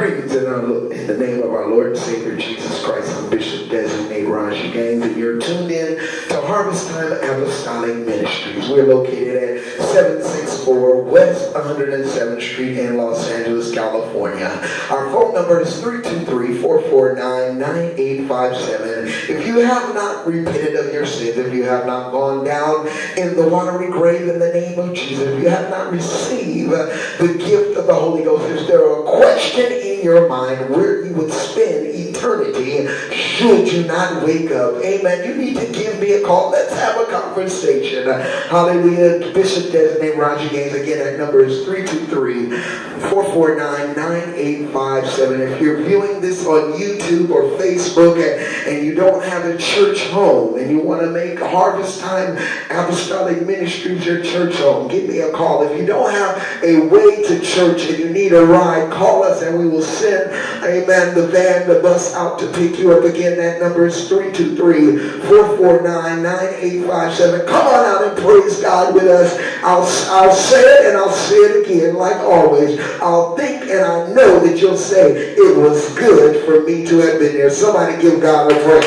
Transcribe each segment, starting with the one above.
Greetings in, in the name of our Lord and Savior Jesus Christ. I'm Bishop Designate Raiji Gaines, and you're tuned in to Harvest Time Apostolic Ministries. We're located at 764 West 107th Street in Los Angeles, California. Our phone number is 323-449-9857. If you have not repented of your sins, if you have not gone down in the watery grave in the name of Jesus, if you have not received the gift of the Holy Ghost, is there a question your mind where you would spend eternity should you not wake up. Amen. You need to give me a call. Let's have a conversation. Hallelujah. Bishop Designate Raiji Gaines. Again, that number is 323-449-9857. If you're viewing this on YouTube or Facebook and, and you don't have a church home and you want to make Harvest Time Apostolic Ministries your church home, give me a call. If you don't have a way to church and you need a ride, call us and we will send, amen, the van, the bus out to pick you up. Again, that number is 323-449-9857. Come on out and praise God with us. I'll, I'll say it and I'll say it again like always. I'll think and I know that you'll say it was good for me to have been there. Somebody give God a praise.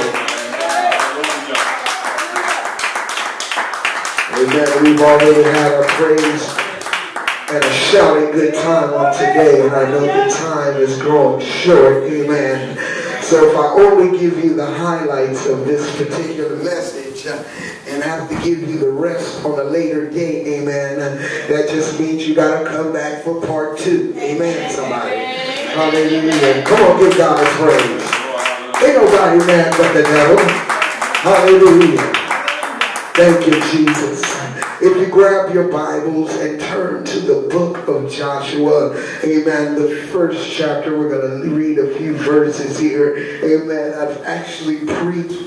Amen. We've already had a praise and a shouting good time on today, and I know the time is growing short. Amen. So if I only give you the highlights of this particular message uh, and have to give you the rest on a later date, amen, uh, that just means you got to come back for part two. Amen, somebody. Hallelujah. Come on, give God a praise. Ain't nobody mad but the devil. Hallelujah. Thank you, Jesus. If you grab your Bibles and turn to the book of Joshua, amen, the first chapter, we're going to read a few verses here. Amen. I've actually preached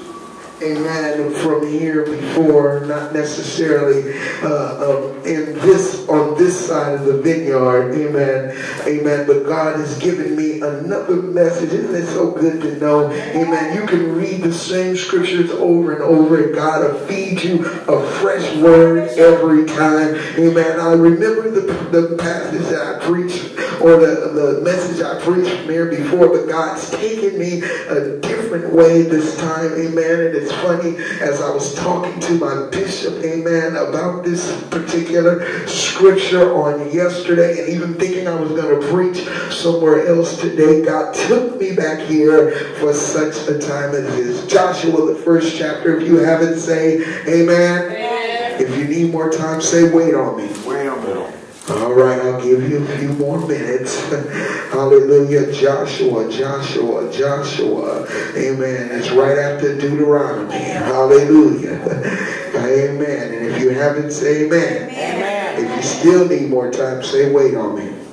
amen, from here before, not necessarily uh, um, in this on this side of the vineyard, amen, amen. But God has given me another message. Isn't it so good to know, amen? You can read the same scriptures over and over, and God will feed you a fresh word every time, amen. I remember the, the passage that I preached or the, the message I preached from here before, but God's taken me a different way this time, amen. And it's funny as I was talking to my bishop, amen, about this particular scripture on yesterday, and even thinking I was going to preach somewhere else today, God took me back here for such a time as this. Joshua, the first chapter, if you haven't, say amen. amen. If you need more time, say wait on me. Wait on me. All right, I'll give you a few more minutes. Hallelujah. Joshua, Joshua, Joshua. Amen. It's right after Deuteronomy. Hallelujah. Amen. And if you haven't, say amen. amen. If you still need more time, say wait on me.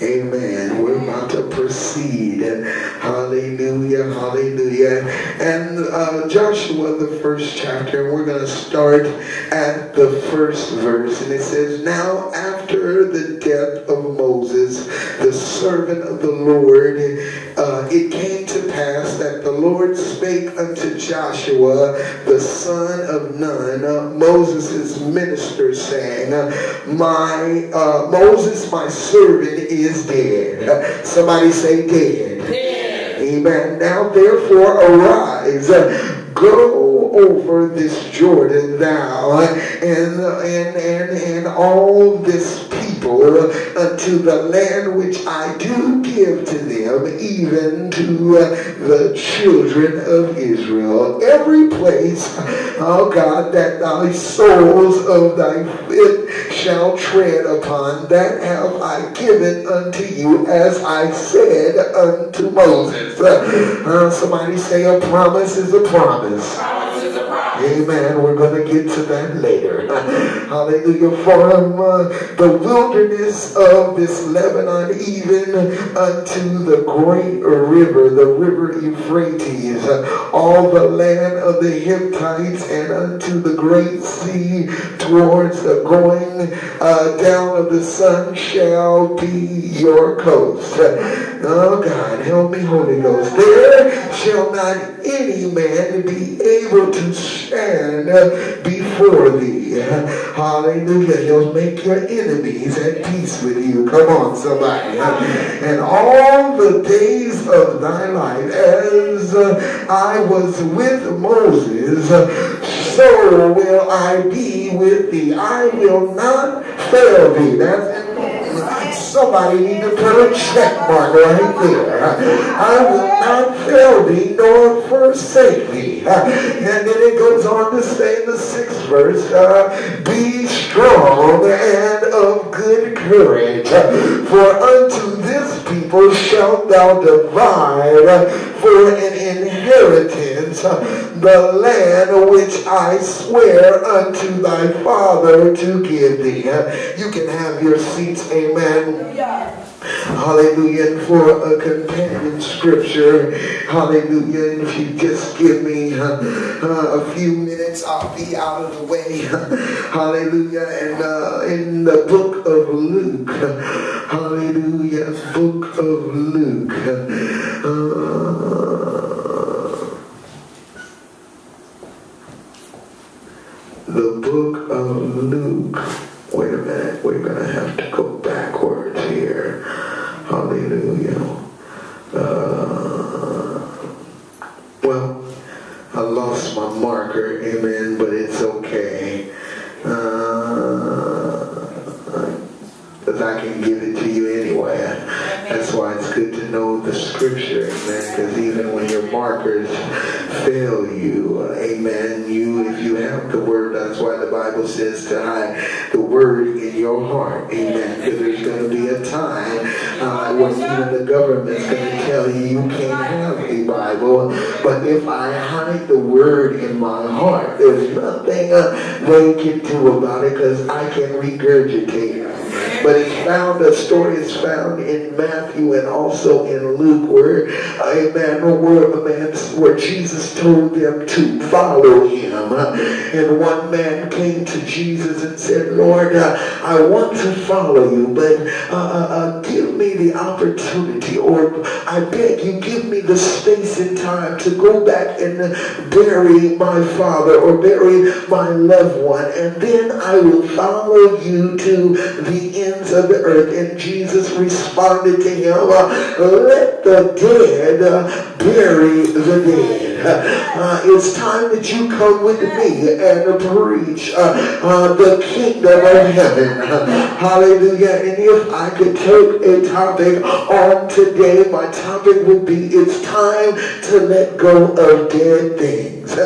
Amen. We're about to proceed. Hallelujah. Hallelujah. And uh, Joshua, the first chapter, we're going to start at the first verse. And it says, Now after the death of Moses, the servant of the Lord, uh, it came pass that the Lord spake unto Joshua, the son of Nun, uh, Moses' minister, saying, My uh, Moses, my servant, is dead. Somebody say dead. dead. Amen. Now therefore arise. Go over this Jordan thou and and and, and all this people unto the land which I do give to them, even to uh, the children of Israel. Every place, oh God, that thy soles of thy foot shall tread upon, that have I given unto you, as I said unto Moses. Uh, somebody say a promise is a promise. Amen. We're going to get to that later. Hallelujah. From uh, the wilderness of this Lebanon, even unto the great river, the river Euphrates, uh, all the land of the Hittites, and unto the great sea towards the going uh, down of the sun shall be your coast. Oh God, help me, Holy Ghost. There shall not any man be able to stand before thee. Hallelujah. He'll make your enemies at peace with you. Come on, somebody. And all the days of thy life, as I was with Moses, so will I be with thee. I will not fail thee. That's Somebody need to put a check mark right there. I will not fail thee nor forsake thee. And then it goes on to say in the sixth verse, uh, Be strong and of good courage, for unto this people shalt thou divide for an inheritance the land which I swear unto thy father to give thee. You can have your seats, amen. Hallelujah. And for a companion scripture, hallelujah. And if you just give me uh, uh, a few minutes, I'll be out of the way. hallelujah. And uh, in the book of Luke, hallelujah, book of Luke. Uh, the book of Luke. Wait a minute, we're going to have to go you, uh, amen, you, if you have the word, that's why the Bible says to hide the word in your heart, amen, because there's going to be a time uh, when even the government's going to tell you you can't have a Bible, but if I hide the word in my heart, there's nothing uh, they can do about it because I can regurgitate it. But it's found, the story is found in Matthew and also in Luke where, amen, the man, where Jesus told them to follow him. And one man came to Jesus and said, Lord, uh, I want to follow you, but uh, uh, uh, give me the opportunity or I beg you, give me the space and time to go back and bury my father or bury my loved one. And then I will follow you to the ends of the earth. And Jesus responded to him, let the dead bury the dead. Uh, it's time that you come with me and preach uh, uh, the kingdom of heaven. Hallelujah. And if I could take a topic on today, my topic would be it's time to let go of dead things.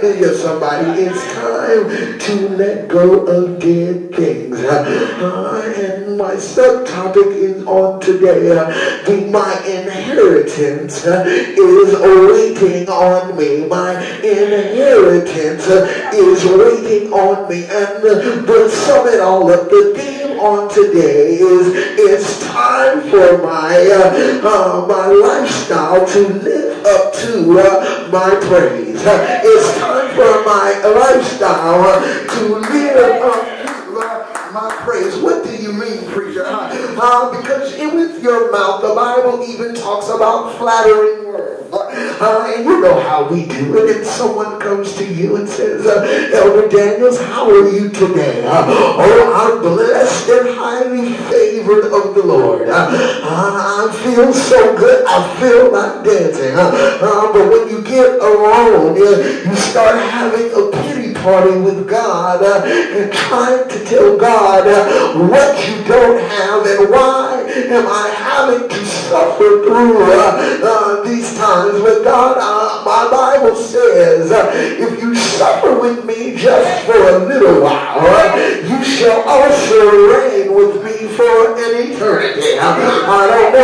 Hallelujah, somebody. It's time to let go of dead things. Uh, and my subtopic is on today. Uh, the, my inheritance uh, is waiting on me. My inheritance is waiting on me. And to sum it all up, the theme on today is it's time for my, uh, my lifestyle to live up to my praise. It's time for my lifestyle to live up to my praise. What do you mean, preacher? Uh, because with your mouth, the Bible even talks about flattering words. Uh, and you know how we do it. And someone comes to you and says, uh, Elder Daniels, how are you today? Uh, oh, I'm blessed of the Lord. Uh, I feel so good. I feel like dancing. Uh, but when you get alone, you start having a pity party with God uh, and trying to tell God what you don't have and why am I having to suffer through these times with God, uh, my Bible says, uh, if you suffer with me just for a little while, uh, you shall also reign with me for an eternity. I don't know